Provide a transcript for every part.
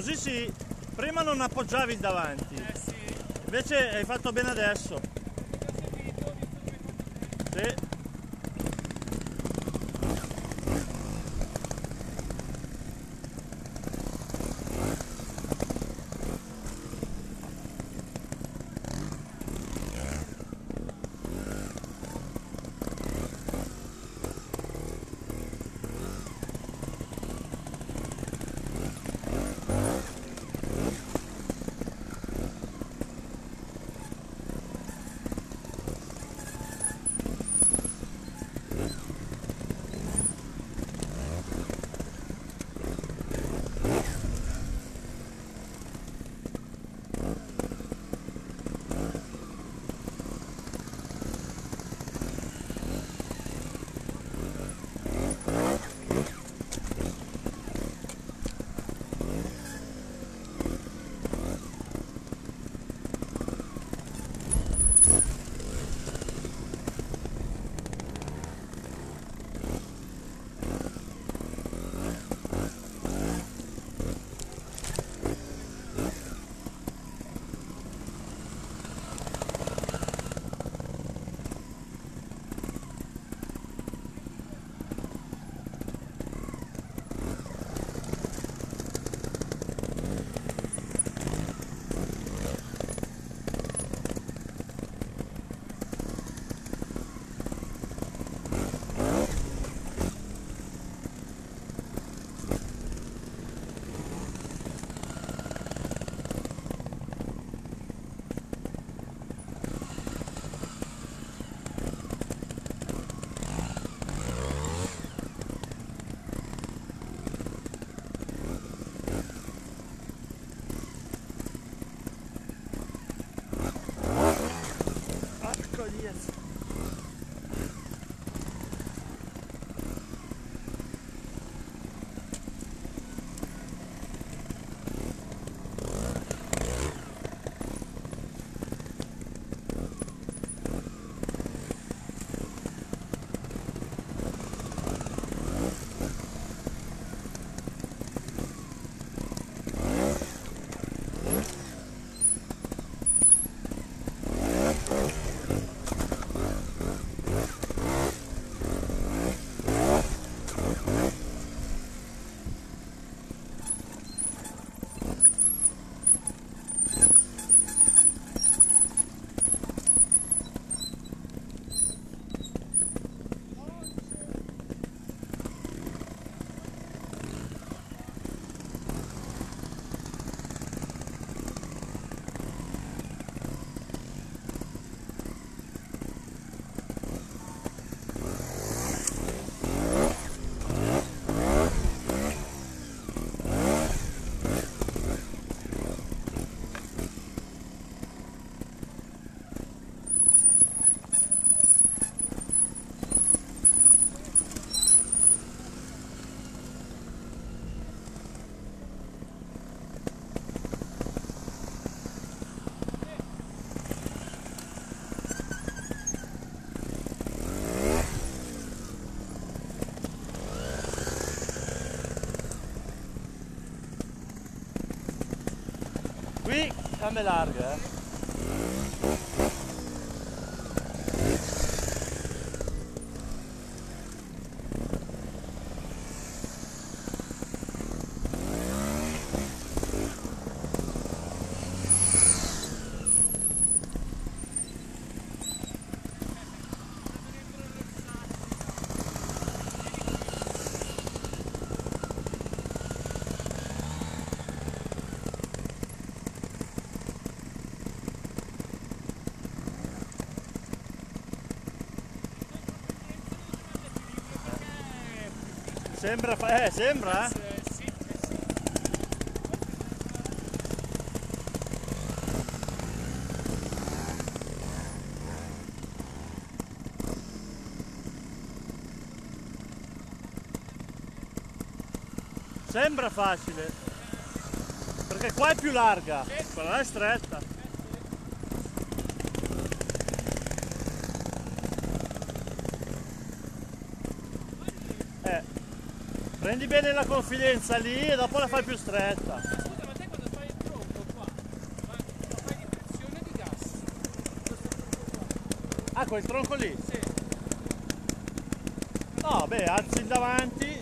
Così sì, prima non appoggiavi il davanti. Eh sì. Invece hai fatto bene adesso. Qui gambe larghe, eh. Sembra, eh, sembra, eh. Sì. Sembra facile. Perché qua è più larga, quella là è stretta. Prendi bene la confidenza lì e dopo la fai più stretta. Ah, quel tronco lì? Sì. No, beh, alzi il davanti,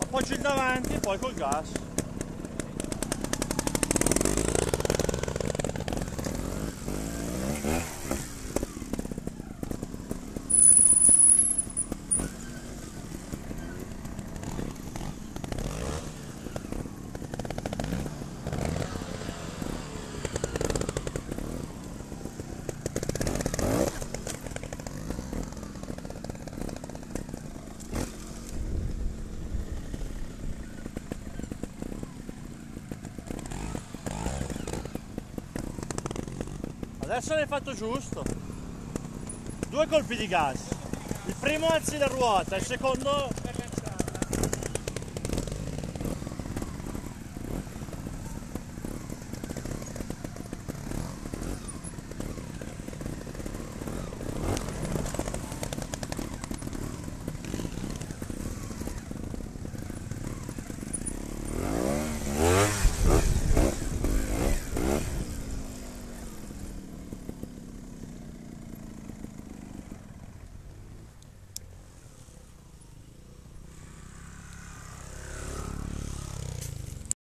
appoggi il davanti e poi col gas. Adesso l'hai fatto giusto. Due colpi di gas. Il primo alzi la ruota, il secondo